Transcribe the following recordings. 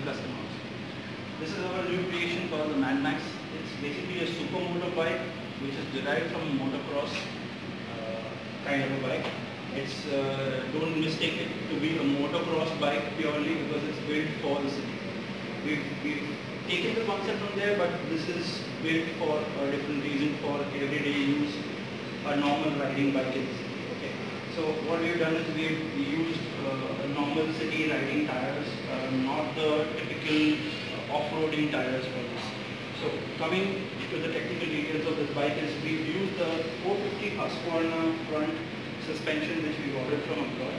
customers. This is our new creation called the Mad Max. It's basically a supermoto bike, which is derived from motocross uh, kind of a bike. It's uh, don't mistake it to be a motocross bike purely because it's built for the city. We've, we've taken the concept from there, but this is built for a different reason for everyday use, a normal riding bike in the city. Okay. So what we've done is we've used uh, normal city riding tires, uh, not the typical uh, off-roading tires for this. So coming to the technical details of this bike is we've used the 450 Husqvarna front suspension which we ordered from abroad.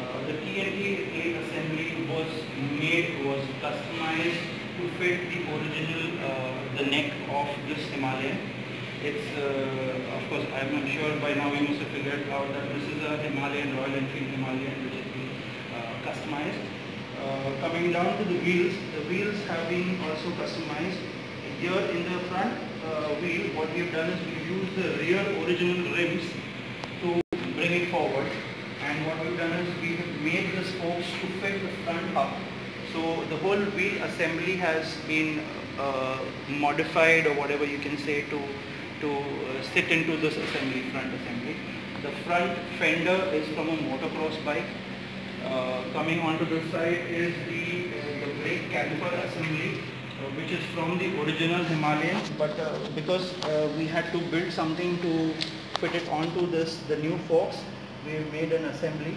Uh, the TNT plate assembly was made, was customized to fit the original, uh, the neck of this Himalayan. It's, uh, of course, I'm, I'm sure by now you must have figured out that this is a Himalayan, Royal Enfield Himalayan which has been uh, customized. Uh, coming down to the wheels, the wheels have been also customized. Here in the front uh, wheel, what we've done is we use the rear original rims to bring it forward. And what we've done is we've made the spokes to fit the front up. So the whole wheel assembly has been uh, modified or whatever you can say to to uh, sit into this assembly, front assembly. The front fender is from a motocross bike. Uh, coming onto this side is the, the brake caliper assembly uh, which is from the original Himalayan but uh, because uh, we had to build something to fit it onto this, the new forks, we made an assembly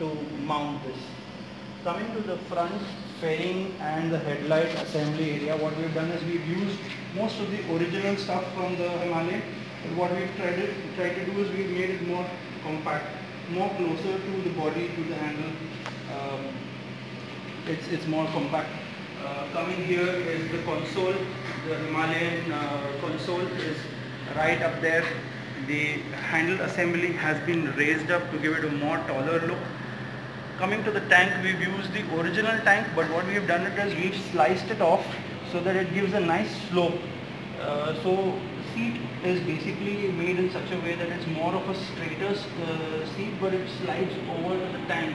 to mount this. Coming to the front fairing and the headlight assembly area, what we've done is we've used most of the original stuff from the Himalayan. But what we've tried to, tried to do is we've made it more compact, more closer to the body, to the handle. Um, it's, it's more compact. Uh, coming here is the console. The Himalayan uh, console is right up there. The handle assembly has been raised up to give it a more taller look. Coming to the tank, we've used the original tank, but what we've done it is we've sliced it off so that it gives a nice slope. Uh, so seat is basically made in such a way that it's more of a straighter uh, seat, but it slides over the tank.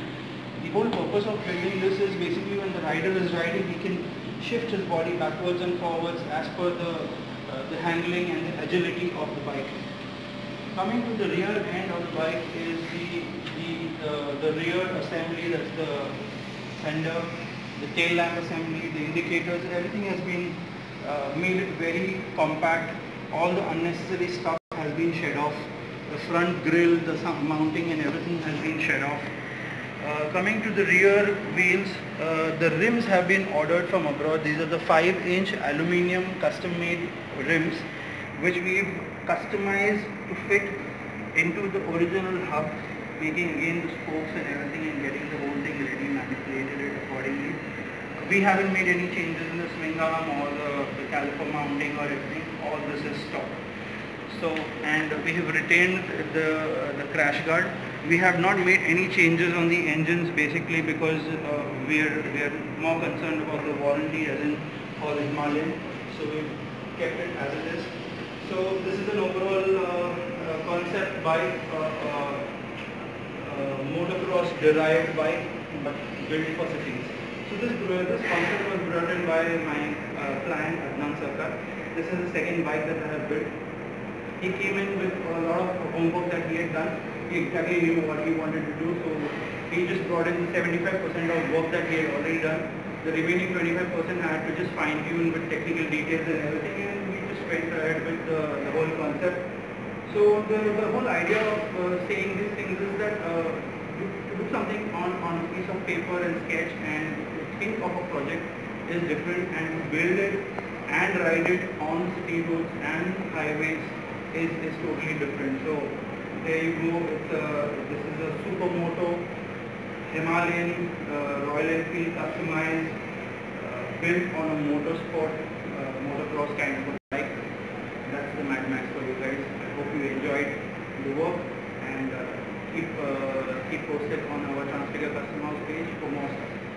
The whole purpose of building this is basically when the rider is riding, he can shift his body backwards and forwards as per the, uh, the handling and the agility of the bike. Coming to the rear end of the bike is the, the, uh, the rear assembly, that's the fender, the tail lamp assembly, the indicators, everything has been uh, made very compact. All the unnecessary stuff has been shed off. The front grille, the mounting and everything has been shed off. Uh, coming to the rear wheels, uh, the rims have been ordered from abroad. These are the 5 inch aluminium custom made rims which we've customized to fit into the original hub, making again the spokes and everything and getting the whole thing ready, manipulated it accordingly. We haven't made any changes in the swing arm or the, the caliper mounting or anything. All this is stock. So, and we have retained the, the crash guard. We have not made any changes on the engines basically because uh, we, are, we are more concerned about the warranty as in for Himalayan. So we've kept it as it is. So this is an overall uh, uh, concept bike, uh, motocross derived bike but built for cities. So this, this concept was brought in by my client Adnan Sarkar. This is the second bike that I have built. He came in with a lot of homework that he had done. He exactly knew what he wanted to do. So he just brought in 75% of work that he had already done. The remaining 25% I had to just fine tune with technical details and everything and we just went ahead with the, the whole concept. So the, the whole idea of uh, saying these things is that uh, to, do something on, on a piece of paper and sketch and think of a project is different and build it and ride it on city roads and highways is, is totally different. So there you go, it's a, this is a supermoto Himalayan uh, Royal Enfield customized uh, built on a motorsport uh, motocross kind of bike. That's the Mad Max for you guys. I hope you enjoyed the work and uh, keep uh, keep posted on our Transfigure Custom page for more stuff.